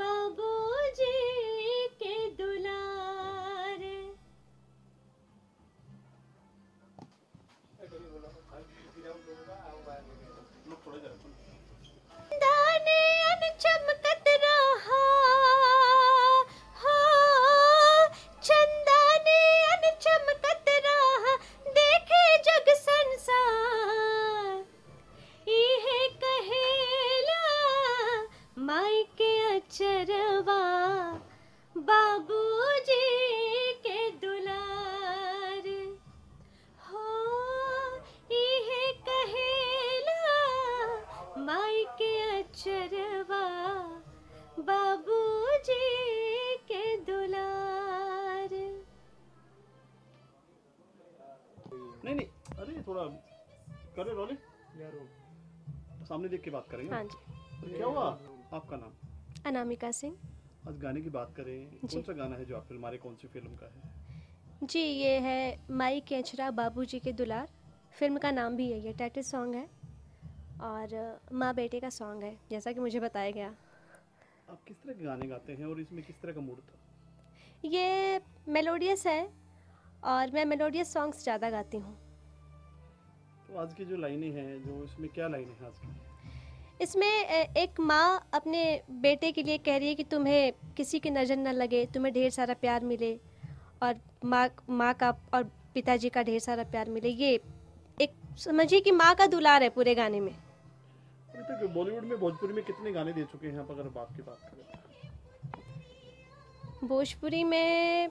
बाबूजी के सामने देख के बात करेंगे? हाँ जी। तो क्या हुआ? आपका नाम? अनामिका सिंह। आज गाने की बात करें कौन सा गाना है जो आप फ़िल्म हमारे कौन सी फ़िल्म का है? जी ये है माई के बाबू बाबूजी के दुलार। फ़िल्म का नाम भी है ये टाइटल सॉन्ग है। और माँ बेटे का सॉन्ग है जैसा कि मुझे बताया गया। आप किस तरह के गाने गाते हैं और इसमें किस तरह का मूड था? ये मेलोडियस है और मैं मेलोडियस सॉन्ग्स ज़्यादा गाती हूँ। तो आज की जो लाइनें हैं जो इसमें क्या लाइनें हैं आज की? इसमें एक माँ अपने बेटे के लिए कह रही है कि तुम्हें किसी की नज़र न लगे तुम्हें ढेर सारा प्यार मिले और माँ माँ का और पिताजी का ढेर सारा प्यार मिले। ये एक समझिए कि माँ का दुलार है पूरे गाने में। अभी तक बॉलीवुड में भोजपुरी में कितने गाने दे चुके हैं आप अगर बात की बात करें भोजपुरी में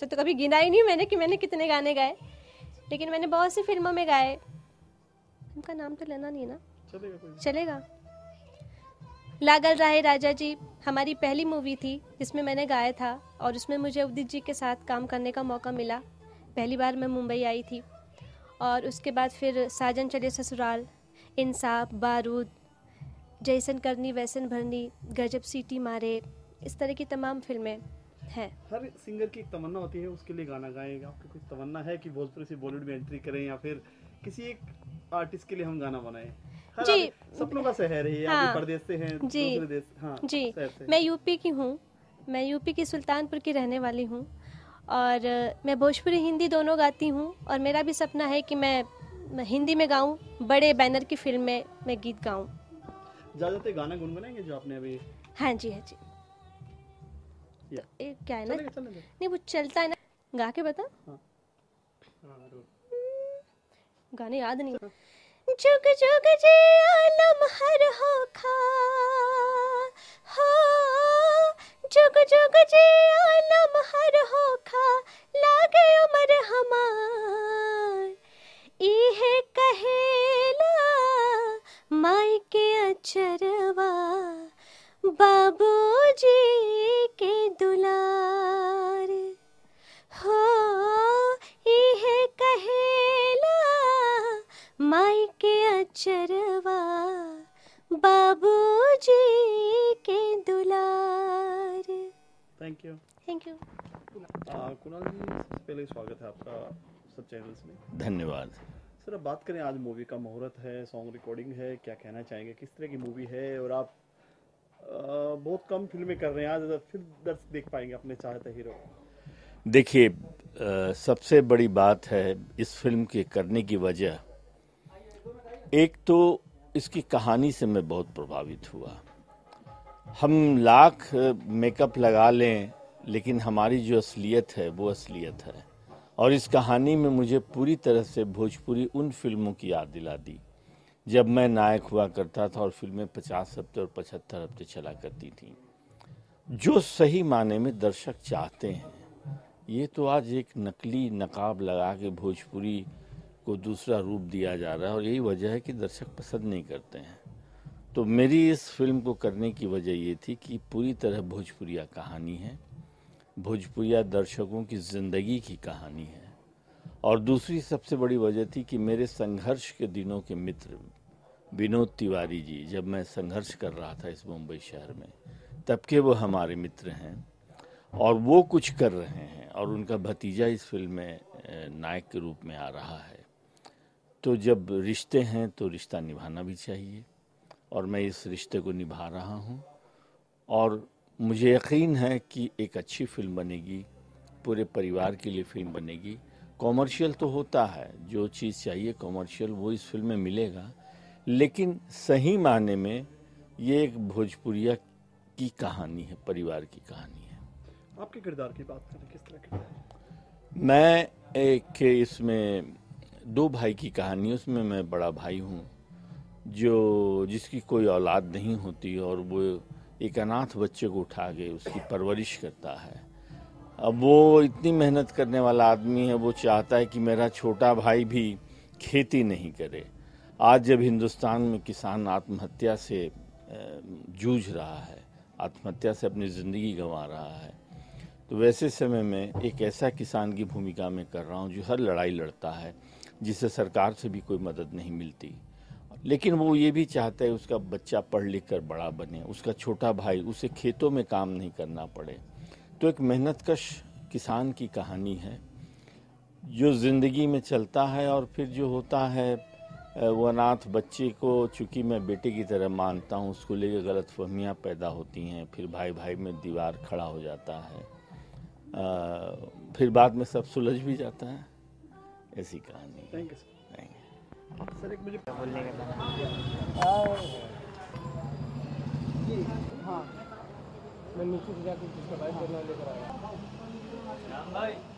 तो कभी गिना ही नहीं मैंने कि मैंने कितने गाने गाए। लेकिन मैंने बहुत सी फ़िल्मों में गाए। उनका नाम तो लेना नहीं है ना? चलेगा चलेगा। लागल राहे राजा जी हमारी पहली मूवी थी जिसमें मैंने गाया था और उसमें मुझे उदित जी के साथ काम करने का मौका मिला। पहली बार मैं मुंबई आई थी और उसके बाद फिर साजन चले ससुराल इंसाफ बारूद जैसन करनी वैसन भरनी गजब सीटी मारे इस तरह की तमाम फ़िल्में। हैं। हर सिंगर की एक तमन्ना होती है उसके लिए गाना गाएगा आपकी कोई तमन्ना है कि भोजपुरी से बॉलीवुड में एंट्री करें या फिर किसी एक आर्टिस्ट के लिए हम गाना बनाएँ? जी। सपनों का शहर है हाँ। परदेश से हैं जी। देश हाँ जी। मैं यूपी की हूँ। मैं यूपी की सुल्तानपुर की रहने वाली हूँ। और मैं भोजपुरी हिंदी दोनों गाती हूँ। और मेरा भी सपना है कि मैं हिंदी में गाऊँ बड़े बैनर की फ़िल्म में मैं गीत गाऊँ। ज़्यादातर गाना गुनगुनाएँगे जो आपने अभी हाँ जी हाँ जी। तो एक क्या है ना नहीं वो चलता है ना। गा के बता। हाँ। हाँ, रोल। गाने याद नहीं। जुग जुग जी आलम हर हो खा। हो जुग जुग जी आलम हर हो खा। लागे उमर हमार। इहे कहेला माई के अचरवा। बाबूजी दुलार। हो इहे कहेला माई के अचरवा बाबूजी के दुलार। Thank you thank you Kunal ji सबसे पहले स्वागत है आपका सब चैनल्स में। धन्यवाद। सर अब बात करें आज मूवी का मुहूर्त है सॉन्ग रिकॉर्डिंग है क्या कहना चाहेंगे किस तरह की मूवी है और आप आ, बहुत कम फ़िल्में कर रहे हैं। आज फिर दर्शक देख पाएँगे अपने चाहते हीरो। देखिए सबसे बड़ी बात है इस फ़िल्म के करने की वजह। एक तो इसकी कहानी से मैं बहुत प्रभावित हुआ। हम लाख मेकअप लगा लें, लेकिन हमारी जो असलियत है, वो असलियत है। और इस कहानी में मुझे पूरी तरह से भोजपुरी उन फ़िल्मों की याद दिला दी। जब मैं नायक हुआ करता था और फ़िल्में पचास हफ़्ते और पचहत्तर हफ़्ते चला करती थी, जो सही माने में दर्शक चाहते हैं। ये तो आज एक नकली नकाब लगा के भोजपुरी को दूसरा रूप दिया जा रहा है और यही वजह है कि दर्शक पसंद नहीं करते हैं। तो मेरी इस फ़िल्म को करने की वजह ये थी कि पूरी तरह भोजपुरिया कहानी है। भोजपुरिया दर्शकों की ज़िंदगी की कहानी है। और दूसरी सबसे बड़ी वजह थी कि मेरे संघर्ष के दिनों के मित्र विनोद तिवारी जी, जब मैं संघर्ष कर रहा था इस मुंबई शहर में, तब के वो हमारे मित्र हैं और वो कुछ कर रहे हैं और उनका भतीजा इस फ़िल्म में नायक के रूप में आ रहा है। तो जब रिश्ते हैं तो रिश्ता निभाना भी चाहिए और मैं इस रिश्ते को निभा रहा हूँ और मुझे यकीन है कि एक अच्छी फ़िल्म बनेगी, पूरे परिवार के लिए फ़िल्म बनेगी। कॉमर्शियल तो होता है, जो चीज़ चाहिए कॉमर्शियल वो इस फ़िल्म में मिलेगा। लेकिन सही मायने में ये एक भोजपुरिया की कहानी है परिवार की कहानी है। आपके किरदार की बात करें किस तरह किरदार मैं एक इसमें दो भाई की कहानी उसमें मैं बड़ा भाई हूँ जो जिसकी कोई औलाद नहीं होती और वो एक अनाथ बच्चे को उठा के उसकी परवरिश करता है। अब वो इतनी मेहनत करने वाला आदमी है वो चाहता है कि मेरा छोटा भाई भी खेती नहीं करे। आज जब हिंदुस्तान में किसान आत्महत्या से जूझ रहा है, आत्महत्या से अपनी ज़िंदगी गंवा रहा है तो वैसे समय में एक ऐसा किसान की भूमिका में कर रहा हूँ जो हर लड़ाई लड़ता है, जिसे सरकार से भी कोई मदद नहीं मिलती। लेकिन वो ये भी चाहता है उसका बच्चा पढ़ लिख कर बड़ा बने, उसका छोटा भाई, उसे खेतों में काम नहीं करना पड़े। तो एक मेहनतकश किसान की कहानी है, जो ज़िंदगी में चलता है और फिर जो होता है अनाथ बच्चे को चूँकि मैं बेटे की तरह मानता हूँ उसको लेकर गलत फहमियाँ पैदा होती हैं फिर भाई भाई में दीवार खड़ा हो जाता है। आ, फिर बाद में सब सुलझ भी जाता है। ऐसी कहानी थैंक यू सर सर एक मुझे बोलने का हाँ। मैं नीचे से जाकर भाई करना लेकर आया। जी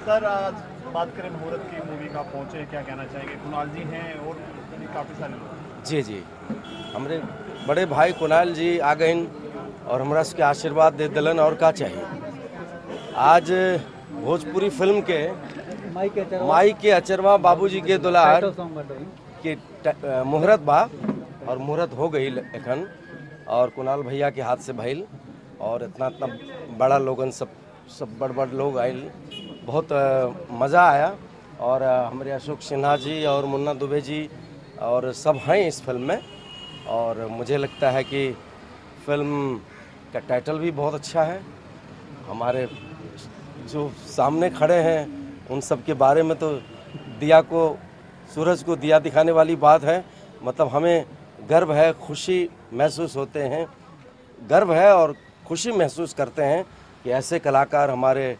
सर, आज बात करें मुहूर्त की, मूवी का पहुँचे, क्या कहना चाहेंगे? कुणाल जी हैं और काफ़ी सारे लोग। जी जी। हमारे बड़े भाई कुणाल जी आ गए और हमरा सबके आशीर्वाद दे दिलन और का चाहिए आज भोजपुरी फ़िल्म के माई के अचरवा बाबूजी के दुलार के मुहूर्त बा और मुहूर्त हो गई एखन और कुणाल भैया के हाथ से भइल और इतना इतना बड़ा लोगन सब सब बड़ बड़ लोग आयल बहुत मज़ा आया और हमारे अशोक सिन्हा जी और मुन्ना दुबे जी और सब हैं इस फ़िल्म में और मुझे लगता है कि फ़िल्म का टाइटल भी बहुत अच्छा है। हमारे जो सामने खड़े हैं उन सब के बारे में तो दिया को, सूरज को दिया दिखाने वाली बात है। मतलब हमें गर्व है, खुशी महसूस होते हैं। गर्व है और खुशी महसूस करते हैं कि ऐसे कलाकार हमारे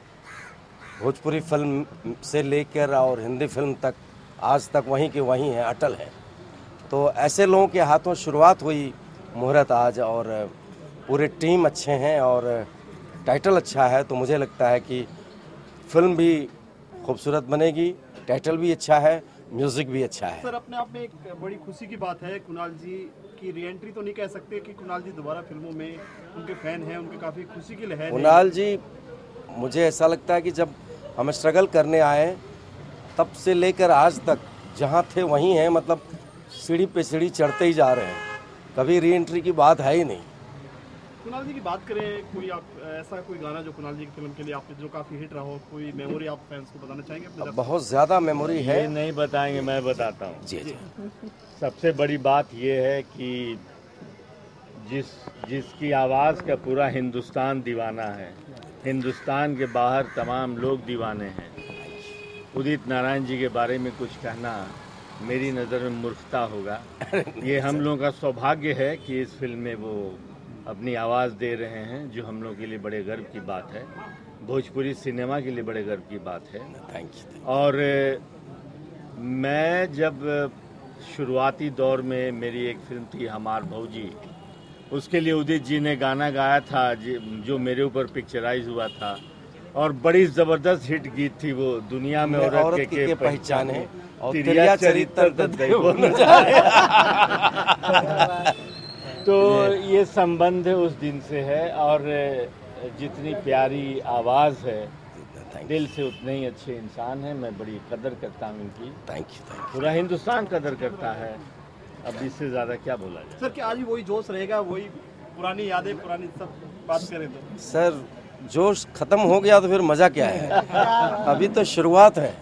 भोजपुरी फ़िल्म से लेकर और हिंदी फ़िल्म तक, आज तक वहीं के वहीं हैं, अटल हैं। तो ऐसे लोगों के हाथों शुरुआत हुई मुहूर्त आज और पूरे टीम अच्छे हैं और टाइटल अच्छा है। तो मुझे लगता है कि फ़िल्म भी खूबसूरत बनेगी। टाइटल भी अच्छा है म्यूज़िक भी अच्छा है। सर अपने आप में एक बड़ी खुशी की बात है कुणाल जी की रीएंट्री तो नहीं कह सकते कि कुणाल जी दोबारा फ़िल्मों में उनके फ़ैन हैं उनके काफ़ी खुशी की लहर कुणाल जी मुझे ऐसा लगता है कि जब हम स्ट्रगल करने आए तब से लेकर आज तक जहाँ थे वहीं हैं मतलब सीढ़ी पे सीढ़ी चढ़ते ही जा रहे हैं। कभी री एंट्री की बात है ही नहीं। कुणाल जी की बात करें कोई आप ऐसा कोई गाना जो कुणाल जी की फ़िल्म के लिए आपने जो काफ़ी हिट रहा हो कोई मेमोरी आप फैंस को बताना चाहेंगे बहुत ज़्यादा मेमोरी है। नहीं बताएँगे मैं बताता हूँ। जी जी। सबसे बड़ी बात यह है कि जिस जिसकी आवाज़ का पूरा हिंदुस्तान दीवाना है हिंदुस्तान के बाहर तमाम लोग दीवाने हैं। उदित नारायण जी के बारे में कुछ कहना मेरी नज़र में मूर्खता होगा। ये हम लोगों का सौभाग्य है कि इस फ़िल्म में वो अपनी आवाज़ दे रहे हैं जो हम लोग के लिए बड़े गर्व की बात है। भोजपुरी सिनेमा के लिए बड़े गर्व की बात है। थैंक यू और मैं जब शुरुआती दौर में मेरी एक फ़िल्म थी हमार भौजी उसके लिए उदित जी ने गाना गाया था जो मेरे ऊपर पिक्चराइज हुआ था। और बड़ी ज़बरदस्त हिट गीत थी वो दुनिया में औरत के, के, के पहचाने। और तिरिया तेरिया चरित्र तो ये संबंध उस दिन से है और जितनी प्यारी आवाज़ है दिल से उतने ही अच्छे इंसान हैं। मैं बड़ी कदर करता हूँ इनकी। थैंक यू थैंक पूरा हिंदुस्तान कदर करता है। अब इससे ज़्यादा क्या बोला जाए? सर क्या आज भी वही जोश रहेगा? वही पुरानी यादें पुरानी सब बात करें तो। सर जोश खत्म हो गया तो फिर मज़ा क्या है? अभी तो शुरुआत है।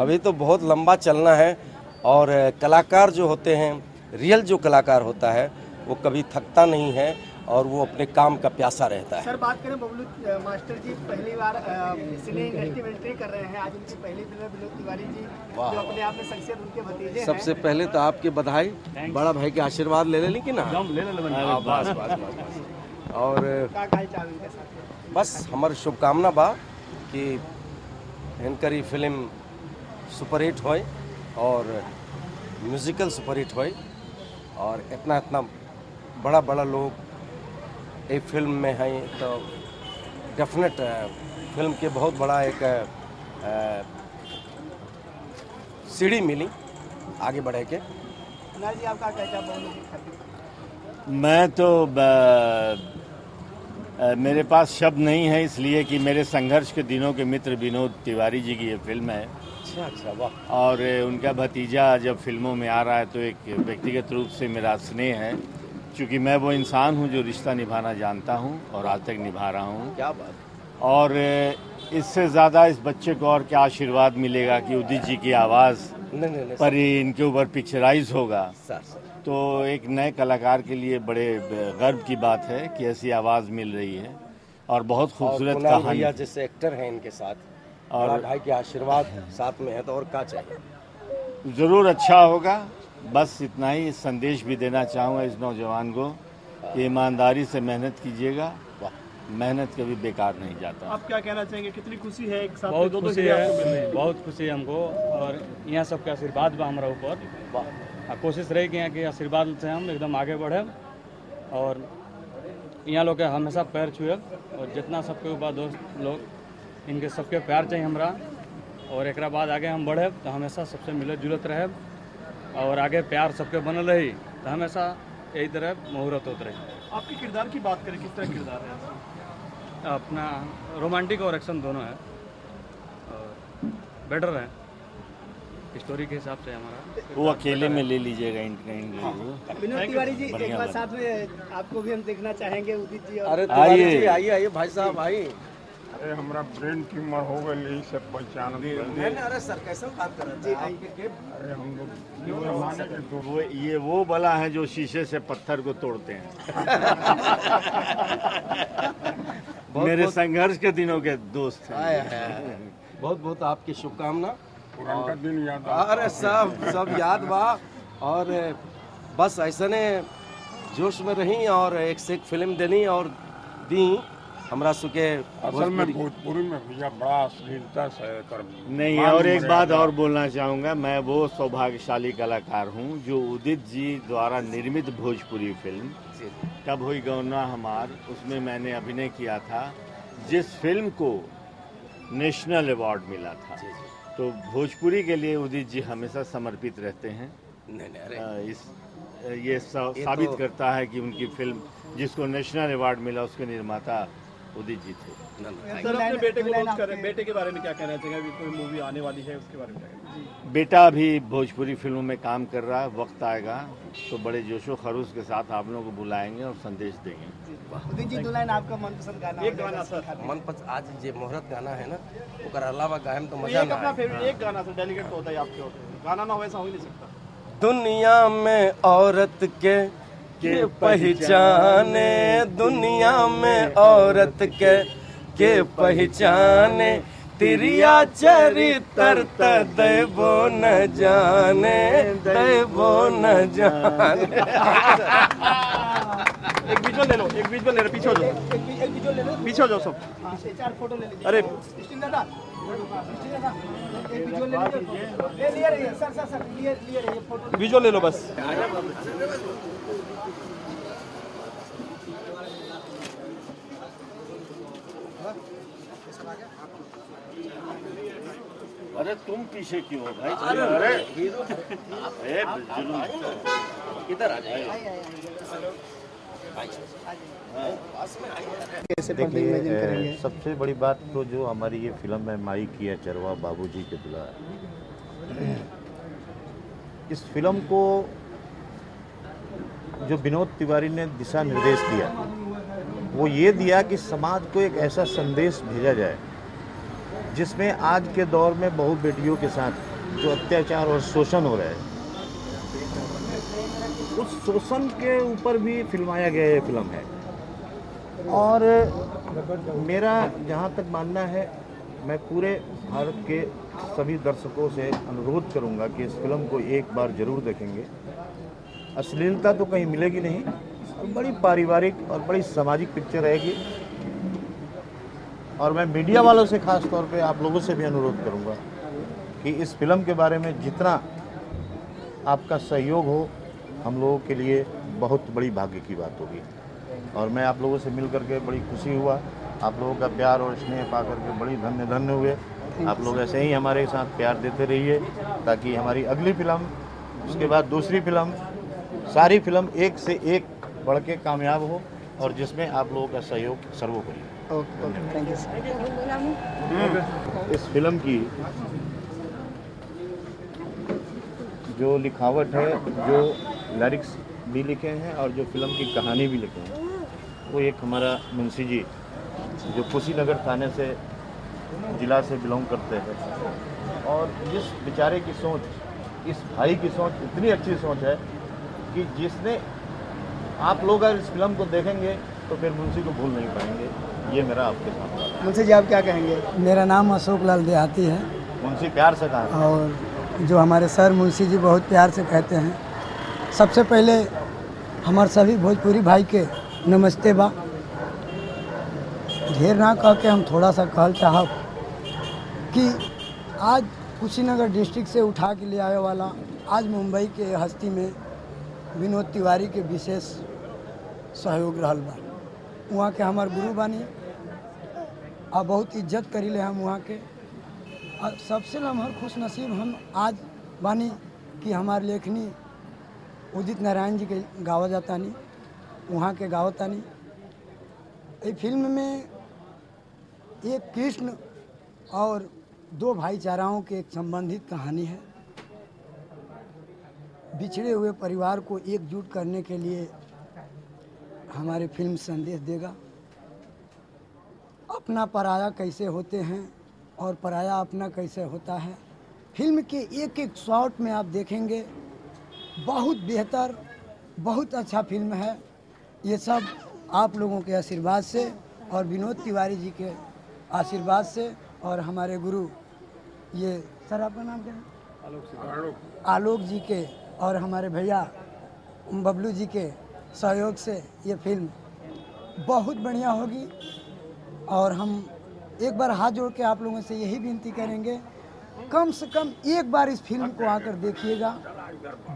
अभी तो बहुत लंबा चलना है और कलाकार जो होते हैं रियल जो कलाकार होता है वो कभी थकता नहीं है और वो अपने काम का प्यासा रहता है। सर बात करें बबलू मास्टर जी पहली बार सिने इंडस्ट्री एंट्री कर रहे हैं। आज उनकी पहली फ़िल्म विनोद तिवारी जी जो अपने आप में शख्सियत उनके भतीजे हैं। सबसे पहले तो आपके बधाई बड़ा भाई के आशीर्वाद ले लेनी कि ना? हाँ, बस बस बस बस। और का काल चाल उनके साथ? बस हमार शुभकामना बा कि हिनकर ई फ़िल्म सुपरहिट होए और म्यूजिकल सुपरहिट होए और इतना इतना बड़ा बड़ा लोग एक फ़िल्म में हैं तो डेफिनेट फ़िल्म के बहुत बड़ा एक सीढ़ी मिली आगे बढ़े के। जी आपका मैं तो मेरे पास शब्द नहीं है इसलिए कि मेरे संघर्ष के दिनों के मित्र विनोद तिवारी जी की ये फ़िल्म है। अच्छा अच्छा वाह। और उनका भतीजा जब फ़िल्मों में आ रहा है तो एक व्यक्तिगत रूप से मेरा स्नेह है। क्योंकि मैं वो इंसान हूँ जो रिश्ता निभाना जानता हूँ और आज तक निभा रहा हूँ। क्या बात और इससे ज़्यादा इस बच्चे को और क्या आशीर्वाद मिलेगा कि उदित जी की आवाज़ पर ही इनके ऊपर पिक्चराइज होगा? तो एक नए कलाकार के लिए बड़े गर्व की बात है कि ऐसी आवाज़ मिल रही है और बहुत खूबसूरत कहानी। जैसे एक्टर हैं इनके साथ। और- और भाई के आशीर्वाद साथ में है तो और क्या चाहिए? ज़रूर अच्छा होगा। बस इतना ही संदेश भी देना चाहूँगा इस नौजवान को कि ईमानदारी से मेहनत कीजिएगा। मेहनत कभी बेकार नहीं जाता। आप क्या कहना चाहेंगे? कितनी खुशी है एक साथ बहुत दो खुशी है। बहुत खुशी है हमको और यहाँ सबके आशीर्वाद बा हमारा ऊपर। कोशिश रही कि यहाँ के आशीर्वाद से हम एकदम आगे बढ़े और यहाँ लोग हमेशा पैर छुए और जितना सबके ऊपर दोस्त लोग इनके सबके प्यार चाहिए हमारा और एक बाद आगे हम बढ़े तो हमेशा सबसे मिलत जुलत रहे और आगे प्यार सबके बनल रही तो हमेशा यही तरह मुहूर्त होते रही। आपके किरदार की बात करें किस तरह किरदार है अपना रोमांटिक और एक्शन दोनों है और बेटर है। स्टोरी के हिसाब से हमारा। वो अकेले में ले लीजिएगा इनका इंटरव्यू विनोद तिवारी जी एक बार साथ में आपको भी हम देखना चाहेंगे उदित जी और अरे आइए। आइए आइए भाई साहब आइए। अरे हमरा ब्रेन ट्यूमर हो गई सब पहचान नहीं, अरे सर कैसे बात कर रहे हैं अरे हम लोग तो वो ये वो बला है जो शीशे से पत्थर को तोड़ते हैं। मेरे संघर्ष के दिनों के दोस्त हैं। आए हैं। बहुत बहुत आपकी शुभकामना। पुराना दिन याद आ अरे सब सब याद बा। और बस ऐसा ने जोश में रही और एक से एक फ़िल्म देनी और दी। हमरा सुके असल में भोजपुरी में भैया बड़ा अश्लीलता से कर नहीं और एक बात और बोलना चाहूँगा मैं वो सौभाग्यशाली कलाकार हूँ जो उदित जी द्वारा निर्मित भोजपुरी फ़िल्म कब हुई गौना हमार उसमें मैंने अभिनय किया था जिस फ़िल्म को नेशनल अवार्ड मिला था। तो भोजपुरी के लिए उदित जी हमेशा समर्पित रहते हैं। नहीं नहीं इस ये सा- ये साबित तो- करता है कि उनकी फ़िल्म जिसको नेशनल अवार्ड मिला उसके निर्माता उदित जी थे सर अपने बेटे को लॉन्च कर। रहे बेटे के बारे में क्या कहना चाहेंगे अभी कोई मूवी आने वाली है उसके बारे में क्या बेटा भी भोजपुरी फ़िल्मों में काम कर रहा है वक्त आएगा तो बड़े जोशो खरूस के साथ आप लोगों को बुलाएँगे और संदेश देंगे। जी। दो आपका मनपसंद गाना एक गाना सर। सिखा मन पस आज जे मुहूर्त गाना है ना ओकर अलावा गायम तो तो मज़ा एक ना अपना फेवरेट एक गाना सर डेलीगेट तो होता है आपके होते गाना ना हो वैसा हो ही नहीं सकता। दुनिया में औरत के के पहचाने दुनिया में औरत के के पहचाने तिरिया चरित्र त देबो न जाने देबो न जाने। एक विजुअल ले लो एक बीच में ले रहे पीछे हो जाओ। एक वीडियो ले लो। पीछे हो जाओ सब। हाँ, चार फ़ोटो ले लीजिए। अरे। स्टिन दादा। स्टिन दादा। एक वीडियो ले लीजिए। ले लिए रहिए सर सर सर लिए लिए रहिए फ़ोटो। विजुअल ले लो बस। अरे तुम पीछे क्यों हो भाई? अरे अरे जुलूम इधर आ जाए इमेजिन देखिए सबसे बड़ी बात तो जो हमारी ये फ़िल्म है माई की है चरवा बाबूजी के दुला इस फ़िल्म को जो विनोद तिवारी ने दिशा निर्देश दिया, वो ये दिया कि समाज को एक ऐसा संदेश भेजा जाए, जिसमें आज के दौर में बहु बेटियों के साथ जो अत्याचार और शोषण हो रहा है, उस शोषण के ऊपर भी फिल्माया गया ये फ़िल्म है। और मेरा जहाँ तक मानना है, मैं पूरे भारत के सभी दर्शकों से अनुरोध करूँगा कि इस फ़िल्म को एक बार ज़रूर देखेंगे। अश्लीलता तो कहीं मिलेगी नहीं और बड़ी पारिवारिक और बड़ी सामाजिक पिक्चर रहेगी। और मैं मीडिया वालों से खास तौर पे आप लोगों से भी अनुरोध करूँगा कि इस फ़िल्म के बारे में जितना आपका सहयोग हो, हम लोगों के लिए बहुत बड़ी भाग्य की बात होगी। और मैं आप लोगों से मिल करके बड़ी खुशी हुआ। आप लोगों का प्यार और स्नेह पा करके बड़ी धन्य धन्य हुए। आप लोग ऐसे ही हमारे साथ प्यार देते रहिए ताकि हमारी अगली फ़िल्म उसके बाद दूसरी फ़िल्म सारी फ़िल्म एक से एक बढ़ के कामयाब हो और जिसमें आप लोगों का सहयोग सर्वोपरि। ओके ओके थैंक यू इस फ़िल्म की जो लिखावट है जो लिरिक्स भी लिखे हैं और जो फ़िल्म की कहानी भी लिखे हैं वो एक हमारा मुंशी जी जो कुशीनगर थाने से जिला से बिलोंग करते हैं। और जिस बेचारे की सोच इस भाई की सोच इतनी अच्छी सोच है कि जिसने आप लोग अगर इस फ़िल्म को देखेंगे तो फिर मुंशी को भूल नहीं पाएँगे। ये मेरा आपके साथ मुंशी जी आप क्या कहेंगे? मेरा नाम अशोक लाल देहाती है। मुंशी प्यार से कहा। और जो हमारे सर मुंशी जी बहुत प्यार से कहते हैं। सबसे पहले हमारे सभी भोजपुरी भाई के नमस्ते बा। ढेर ना कह के हम थोड़ा सा कहल चाहब कि आज कुशीनगर डिस्ट्रिक्ट से उठा के ले आए वाला आज मुंबई के हस्ती में विनोद तिवारी के विशेष सहयोग रहा बा। वहाँ के हमार गुरु बानी। आ बहुत इज़्ज़त करीले हम वहाँ के। और सबसे लम्हर खुश नसीब हम आज बानी कि हमार लेखनी उदित नारायण जी के गावा जातानी, वहाँ के गावतानी ये फ़िल्म में एक कृष्ण और दो भाईचाराओं के एक संबंधित कहानी है। बिछड़े हुए परिवार को एकजुट करने के लिए हमारी फ़िल्म संदेश देगा। अपना पराया कैसे होते हैं और पराया अपना कैसे होता है। फ़िल्म के एक एक शॉट में आप देखेंगे बहुत बेहतर बहुत अच्छा फ़िल्म है। ये सब आप लोगों के आशीर्वाद से और विनोद तिवारी जी के आशीर्वाद से और हमारे गुरु ये सर आपका नाम क्या है? आलोक जी के और हमारे भैया बबलू जी के सहयोग से ये फ़िल्म बहुत बढ़िया होगी। और हम एक बार हाथ जोड़ के आप लोगों से यही विनती करेंगे, कम से कम एक बार इस फ़िल्म को आकर देखिएगा।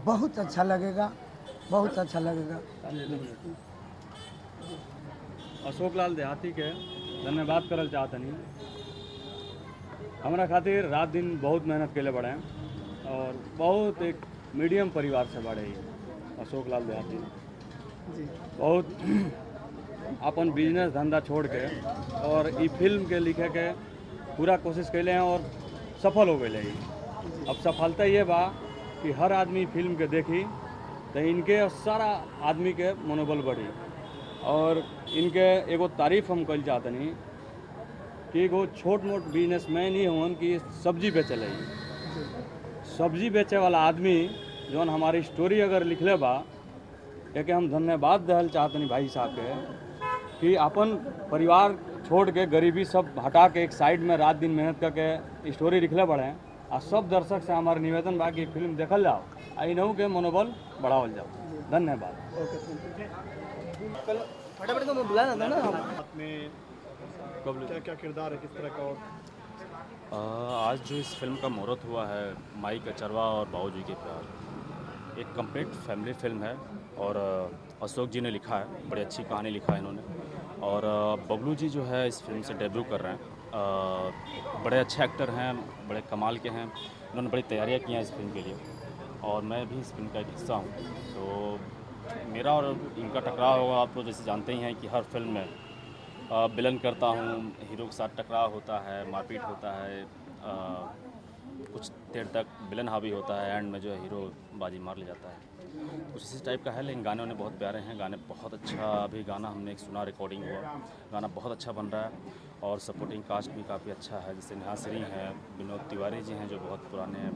बहुत अच्छा लगेगा, बहुत अच्छा लगेगा। अशोक लाल देहाती के धन्यवाद करल चाहतनी हमरा खातिर रात दिन बहुत मेहनत केले बड़े हैं और बहुत एक मीडियम परिवार से बड़े ही अशोक लाल देहाती बहुत अपन बिज़नेस धंधा छोड़ के और ई फ़िल्म के लिखे के पूरा कोशिश कैले हैं और सफल हो गए ही। अब सफलता ये बा कि हर आदमी फ़िल्म के देखी तो इनके सारा आदमी के मनोबल बढ़ी। और इनके एगो तारीफ़ हम कल चाहतनी कि एगो छोट मोट बिजनेसमैन ही होन कि सब्ज़ी बेचल सब्ज़ी बेचे वाला आदमी जौन हमारी स्टोरी अगर लिखले बा एक हम धन्यवाद दहल चाहतनी भाई साहब के कि अपन परिवार छोड़ के गरीबी सब हटा के एक साइड में रात दिन मेहनत करके स्टोरी लिखले बढ़े आ सब दर्शक से हमारे निवेदन बा कि फ़िल्म देखल जाओ आ इनहू के मनोबल बढ़ावल जाओ। धन्यवाद। ओके थैंक फटाफट को बुलाना ना। साथ क्या क्या किरदार है किस तरह का और आज जो इस फ़िल्म का मुहूर्त हुआ है, माई का चरवा और बाबूजी के प्यार, एक कंप्लीट फैमिली फ़िल्म है और अशोक जी ने लिखा है, बड़ी अच्छी कहानी लिखा है इन्होंने। और बबलू जी जो है इस फ़िल्म से डेब्यू कर रहे हैं। बड़े अच्छे एक्टर हैं, बड़े कमाल के हैं, इन्होंने बड़ी तैयारियाँ की हैं इस फ़िल्म के लिए। और मैं भी इस फ़िल्म का एक हिस्सा हूँ। तो मेरा और इनका टकराव होगा, आप तो जैसे जानते ही हैं कि हर फ़िल्म में विलन करता हूँ हीरो के साथ टकराव होता है मारपीट होता है अ, कुछ देर तक बिलन हावी होता है एंड में जो है हीरो बाजी मार ले जाता है। कुछ इसी टाइप का है लेकिन गाने उन्हें बहुत प्यारे हैं गाने बहुत अच्छा अभी गाना हमने एक सुना रिकॉर्डिंग हुआ। गाना बहुत अच्छा बन रहा है और सपोर्टिंग कास्ट भी काफ़ी अच्छा है जैसे नेहा सिरी है विनोद तिवारी जी हैं जो बहुत पुराने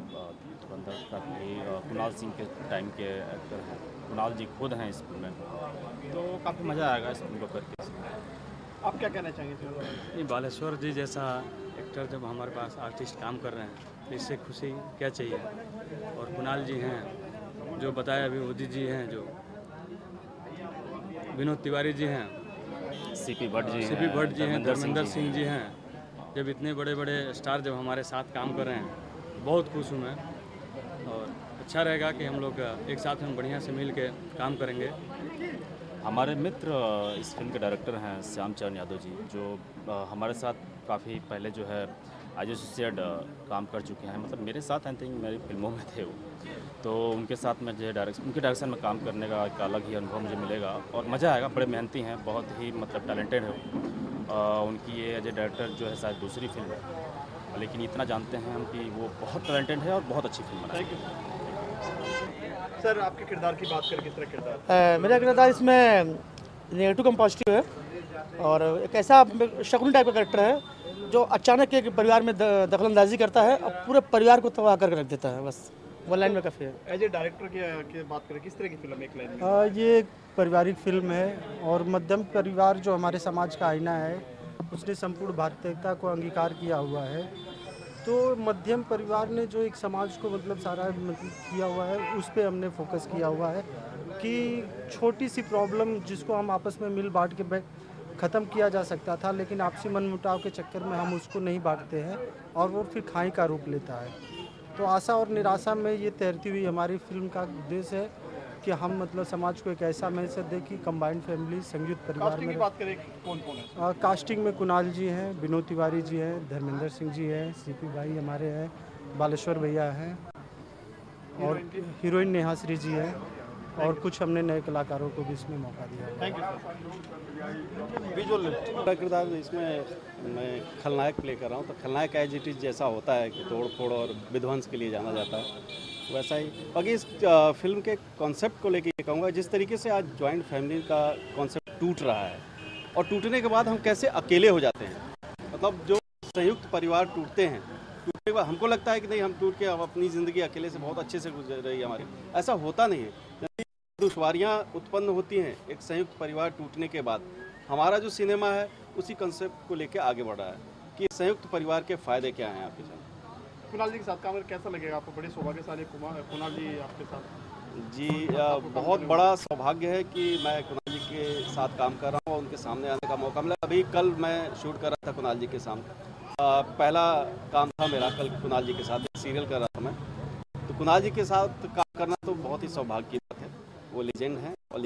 धुरंधर का भी कुणाल सिंह के टाइम के एक्टर हैं। कुणाल जी खुद हैं इस फ़िल्म में। तो काफ़ी मज़ा आएगा इस फ़िल्म को करके। आप क्या कहना चाहेंगे? नहीं बालेश्वर जी जैसा एक्टर जब हमारे पास आर्टिस्ट काम कर रहे हैं तो इससे खुशी क्या चाहिए? और कुणाल जी हैं जो बताया अभी उदित जी हैं जो विनोद तिवारी जी हैं सीपी भट्ट जी सीपी हैं, भट्ट जी हैं धर्मेंद्र धर्मेंद्र सिंह जी हैं। जब इतने बड़े बड़े स्टार जब हमारे साथ काम कर रहे हैं बहुत खुश हूँ मैं। और अच्छा रहेगा कि हम लोग एक साथ हम बढ़िया से मिल के काम करेंगे। हमारे मित्र इस फ़िल्म के डायरेक्टर हैं श्याम चरण यादव जी, जो हमारे साथ काफ़ी पहले जो है आज एसोसिएट काम कर चुके हैं। मतलब मेरे साथ आई थिंक मेरी फ़िल्मों में थे वो। तो उनके साथ में जो है डायरेक्शन उनके डायरेक्शन में काम करने का एक अलग ही अनुभव मुझे मिलेगा और मज़ा आएगा। बड़े मेहनती हैं, बहुत ही मतलब टैलेंटेड है उनकी ये एज ए डायरेक्टर जो है शायद दूसरी फ़िल्म है। लेकिन इतना जानते हैं हम कि वो बहुत टैलेंटेड है और बहुत अच्छी फ़िल्म यू सर आपके किरदार की बात करें किस तरह किरदार? मेरा किरदार इसमें नेगेटिव कम पॉजिटिव है और एक ऐसा शकुन टाइप का करेक्टर है जो अचानक एक परिवार में दखल दखलंदाजी करता है और पूरे परिवार को तबाह करके रख देता है बस। वो लाइन में काफ़ी है। एज ए डायरेक्टर की, की बात करें किस तरह की फ़िल्म एक लाइन आ, ये एक पारिवारिक फ़िल्म है और मध्यम परिवार जो हमारे समाज का आईना है उसने संपूर्ण भारतीयता को अंगीकार किया हुआ है। तो मध्यम परिवार ने जो एक समाज को मतलब सारा मतलब किया हुआ है, उस पर हमने फोकस किया हुआ है कि छोटी सी प्रॉब्लम जिसको हम आपस में मिल बांट के ख़त्म किया जा सकता था, लेकिन आपसी मनमुटाव के चक्कर में हम उसको नहीं बांटते हैं और वो फिर खाई का रूप लेता है। तो आशा और निराशा में ये तैरती हुई हमारी फ़िल्म का उद्देश्य है कि हम मतलब समाज को एक ऐसा मैसेज दें कि कंबाइंड फैमिली संयुक्त परिवार में की बात करें कौन कौन है? आ, कास्टिंग में कुणाल जी हैं विनोद तिवारी जी हैं धर्मेंद्र सिंह जी हैं सीपी भाई हमारे हैं बालेश्वर भैया हैं और हीरोइन नेहा श्री जी हैं और कुछ हमने नए कलाकारों को भी इसमें मौका दिया है। थैंक यू विजुअल किरदार इसमें मैं खलनायक प्ले कर रहा हूँ तो खलनायक एज इट इज़ जैसा होता है कि तोड़ फोड़ और विध्वंस के लिए जाना जाता है। वैसा ही। बाकी इस फ़िल्म के कॉन्सेप्ट को लेके ये कहूँगा, जिस तरीके से आज जॉइंट फैमिली का कॉन्सेप्ट टूट रहा है, और टूटने के बाद हम कैसे अकेले हो जाते हैं? मतलब जो संयुक्त परिवार टूटते हैं, टूटने के बाद हमको लगता है कि नहीं, हम टूट के अब अपनी ज़िंदगी अकेले से बहुत अच्छे से गुजर रही है हमारी। ऐसा होता नहीं है। यदि दुश्वारियाँ उत्पन्न होती हैं, एक संयुक्त परिवार टूटने के बाद, हमारा जो सिनेमा है, उसी कंसेप्ट को लेकर आगे बढ़ है कि संयुक्त परिवार के फ़ायदे क्या हैं आपके साथ? कुणाल जी के साथ काम करके कैसा लगेगा आपको? बड़े सौभाग्यशाली कुणाल जी आपके साथ? जी बहुत बड़ा सौभाग्य है कि मैं कुणाल जी के साथ काम कर रहा हूँ और उनके सामने आने का मौका मिला। अभी कल मैं शूट कर रहा था कुणाल जी के सामने। पहला काम था मेरा कल कुणाल जी के साथ सीरियल कर रहा था मैं। तो कुणाल जी के साथ काम करना तो बहुत ही सौभाग्य की बात है। वो लेजेंड हैं और